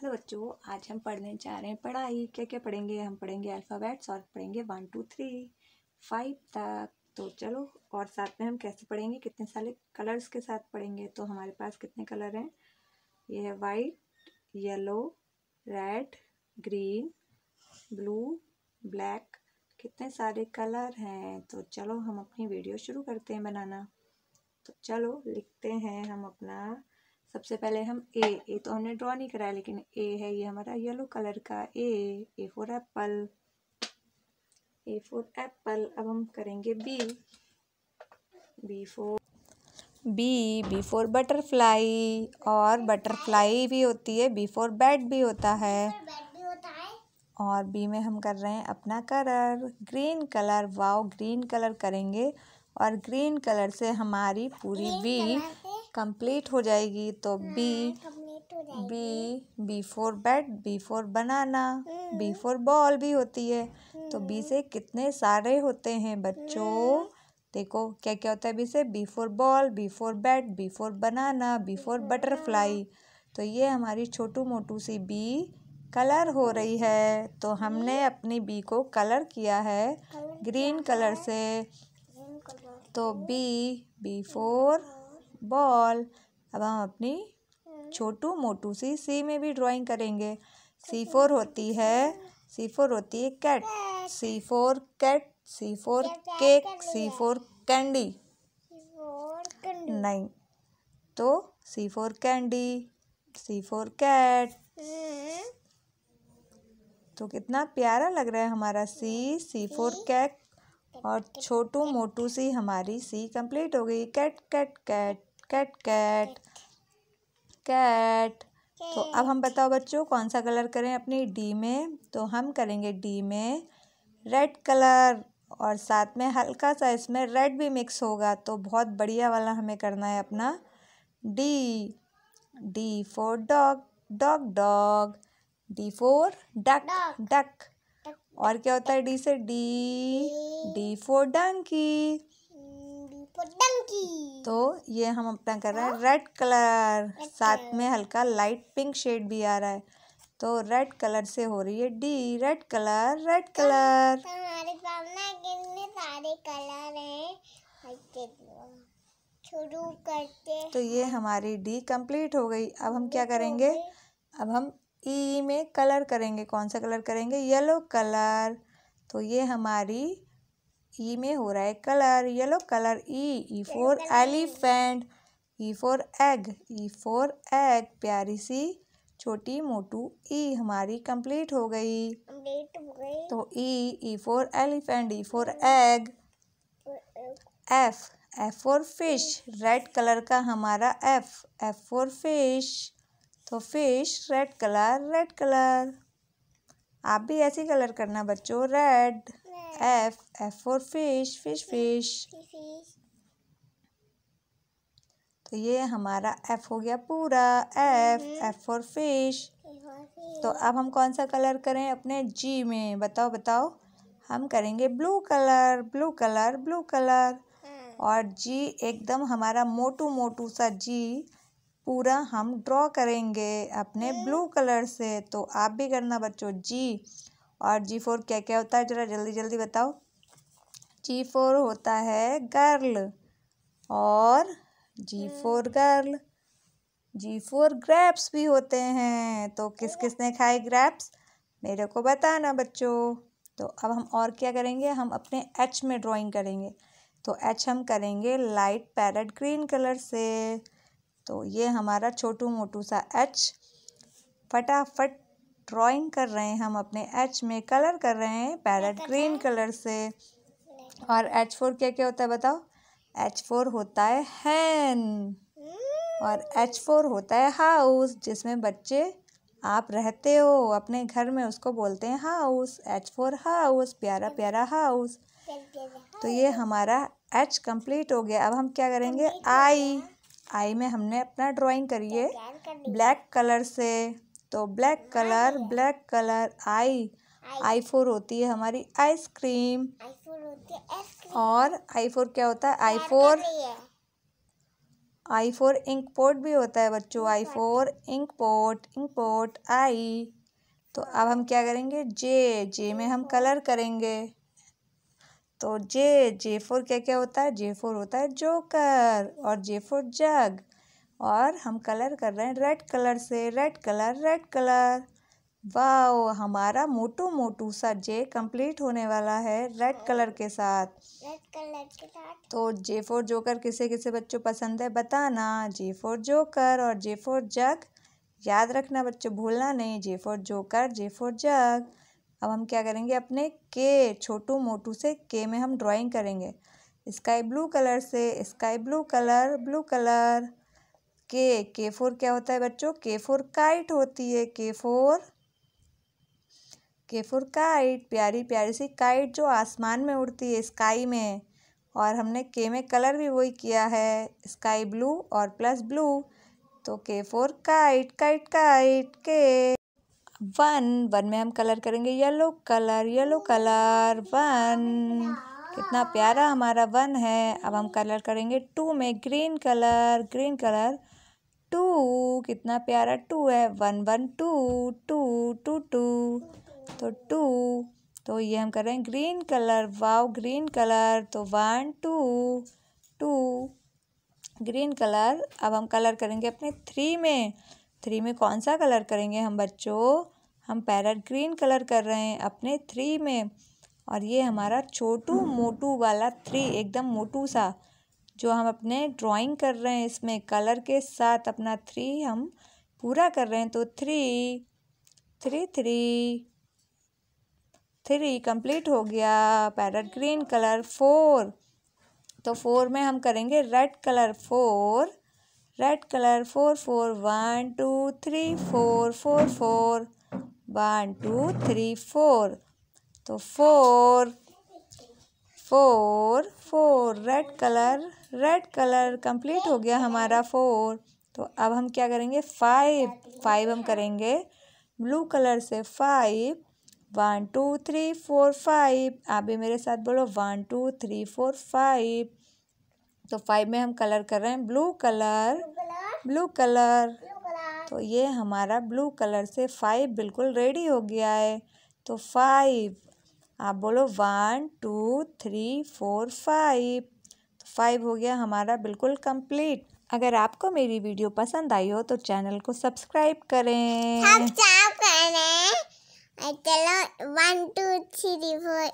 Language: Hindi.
हेलो बच्चों, आज हम पढ़ने जा रहे हैं पढ़ाई। क्या क्या पढ़ेंगे? हम पढ़ेंगे अल्फ़ाबेट्स और पढ़ेंगे वन टू थ्री फाइव तक। तो चलो, और साथ में हम कैसे पढ़ेंगे? कितने सारे कलर्स के साथ पढ़ेंगे? तो हमारे पास कितने कलर हैं? ये है white yellow red green blue black कितने सारे कलर हैं? तो चलो, हम अपनी वीडियो शुरू करते हैं बनाना। तो चलो, लिखते हैं हम अपना सबसे पहले हम ए ए तो हमने ड्रॉ नहीं कराया लेकिन ए है ये हमारा येलो कलर का A A for apple A for apple अब हम करेंगे B B for B B for butterfly और बटरफ्लाई भी होती है बी फोर बैट भी होता है। और बी में हम कर रहे हैं अपना colour green colour wow green colour करेंगे और ग्रीन कलर से हमारी पूरी बी कंप्लीट हो जाएगी तो B B B for bat B for banana B for ball भी होती है। तो बी से कितने सारे होते हैं बच्चों? देखो क्या क्या होता है बी से? B for ball B for bat B for banana B for butterfly तो ये हमारी छोटू मोटू सी बी कलर हो रही है। तो हमने अपनी बी को कलर किया है ग्रीन कलर से। तो बी बी फोर बॉल अब हम अपनी छोटू मोटू सी सी में भी ड्राइंग करेंगे। सी। फोर होती है सी फोर होती है cat C for cat C for cake C for candy नहीं तो C for candy C for cat तो कितना प्यारा लग रहा है हमारा सी सी फोर कैट और छोटू मोटू सी हमारी सी कंप्लीट हो गई। Cat cat cat cat cat cat तो अब हम बताओ बच्चों कौन सा कलर करें अपनी डी में? तो हम करेंगे डी में रेड कलर और साथ में हल्का सा इसमें रेड भी मिक्स होगा तो बहुत बढ़िया वाला हमें करना है अपना D D for dog dog dog D for duck duck और क्या होता है डी से? डी डी फोर डंकी तो ये हम अपना कर रहे हैं रेड कलर साथ में हल्का लाइट पिंक शेड भी आ रहा है। तो रेड कलर से हो रही है D red colour red colour हमारे सामने कितने सारे कलर हैं। शुरू करते तो ये हमारी डी कंप्लीट हो गई। अब हम क्या करेंगे? अब हम ई में कलर करेंगे। कौन सा कलर करेंगे? येलो कलर तो ये हमारी ई में हो रहा है colour yellow colour E E for elephant E for egg E for egg प्यारी सी छोटी मोटू ई हमारी कंप्लीट हो गई। तो E E for elephant E for egg. F F for fish red colour का हमारा एफ़ एफ़ फोर फ़िश। तो fish red colour red colour. आप भी ऐसे कलर करना बच्चों red. F F for fish fish fish तो ये हमारा एफ़ हो गया पूरा। एफ़ एफ़ फॉर फ़िश तो अब हम कौन सा कलर करें अपने जी में? बताओ बताओ। हम करेंगे blue colour blue colour blue colour और जी एकदम हमारा मोटू मोटू सा जी पूरा हम ड्रॉ करेंगे अपने ब्लू कलर से। तो आप भी करना बच्चों जी और जी फोर क्या क्या होता है? ज़रा जल्दी जल्दी बताओ। जी फोर होता है गर्ल और G for girl G for grapes भी होते हैं। तो किस किस ने खाए ग्रैप्स मेरे को बताना बच्चों। तो अब हम और क्या करेंगे? हम अपने एच में ड्राइंग करेंगे। तो एच हम करेंगे लाइट पैरेट ग्रीन कलर से। तो ये हमारा छोटू मोटू सा एच फटाफट ड्राइंग कर रहे हैं हम अपने एच में कलर कर रहे हैं पैरेट ग्रीन कलर से। और एच फोर क्या क्या होता है बताओ? एच फोर होता है हैन और एच फोर होता है हाउस जिसमें बच्चे आप रहते हो अपने घर में उसको बोलते हैं हाउस एच फोर हाउस प्यारा प्यारा हाउस तो ये हमारा एच कंप्लीट हो गया। अब हम क्या करेंगे? आई आई में हमने अपना ड्राइंग करिए ब्लैक कलर से। तो black colour black colour I I for होती है हमारी आइसक्रीम। और आई फोर क्या होता है? I for I for ink pot भी होता है बच्चों। I for ink pot ink pot I. तो अब हम क्या करेंगे? जे जे में हम कलर करेंगे। तो जे जे फोर क्या क्या होता है? जे फोर होता है जोकर और जे फोर जग। और हम कलर कर रहे हैं रेड कलर से red colour red colour. Wow हमारा मोटू मोटू सा जे कंप्लीट होने वाला है रेड कलर के साथ। रेड कलर के साथ। तो जे फोर जोकर किसे किसे बच्चों पसंद है बताना। जे फोर जोकर और जे फोर जग याद रखना बच्चों भूलना नहीं। J for joker J for jug अब हम क्या करेंगे अपने के छोटू मोटू से के में हम ड्राइंग करेंगे। स्काई ब्लू कलर से sky blue colour blue colour K K for क्या होता है बच्चों? के फोर काइट होती है, के फोर के फोर काइट। प्यारी प्यारी सी काइट जो आसमान में उड़ती है, स्काई में। और हमने के में कलर भी वही किया है, स्काई ब्लू और प्लस ब्लू। तो K for kite kite kite, K. One one में हम कलर करेंगे yellow colour yellow colour, one. कितना प्यारा हमारा वन है। अब हम कलर करेंगे टू में green colour green colour. Two, कितना प्यारा टू है। One one, two two two two. तो टू तो ये हम कर रहे हैं green colour. Wow green colour. तो one, two two. Green colour. अब हम कलर करेंगे अपने थ्री में। थ्री में कौन सा कलर करेंगे हम बच्चों? हम पैरट ग्रीन कलर कर रहे हैं अपने थ्री में। और ये हमारा छोटू मोटू वाला थ्री, एकदम मोटू सा। जो हम अपने ड्राइंग कर रहे हैं, इसमें कलर के साथ अपना थ्री हम पूरा कर रहे हैं तो three three three three complete हो गया। पैरट ग्रीन कलर फोर तो फोर में हम करेंगे red colour four red colour four four one two three four four four one two three four तो four four four red colour red colour complete हो गया हमारा फोर तो अब हम क्या करेंगे? फाइव फाइव हम करेंगे। ब्लू कलर से five one two three four five आप भी मेरे साथ बोलो one two three four five तो फाइव में हम कलर कर रहे हैं ब्लू कलर ब्लू कलर तो ये हमारा ब्लू कलर से फाइव बिल्कुल रेडी हो गया है। तो फाइव आप बोलो one, two, three, four, five. तो फाइव हो गया हमारा बिल्कुल कंप्लीट। अगर आपको मेरी वीडियो पसंद आई हो तो चैनल को सब्सक्राइब करें। सब्सक्राइब करें। चलो वन, टू, थ्री, फोर